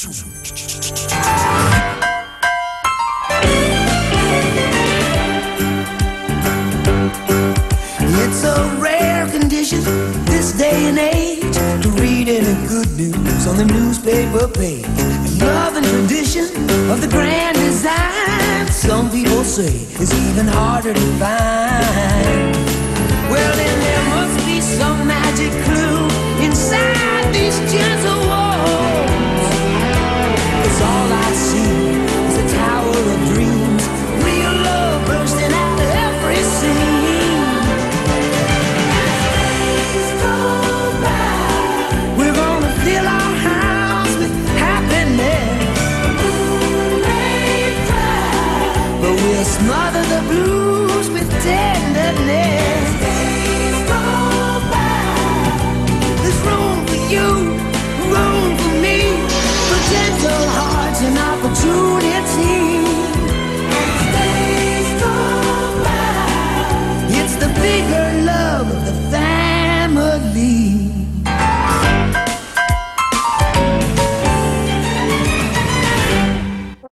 It's a rare condition this day and age to read any good news on the newspaper page. Love and tradition of the grand design, some people say is even harder to find. Well, then there must be some magic clue inside these gentle smother the blues with tenderness.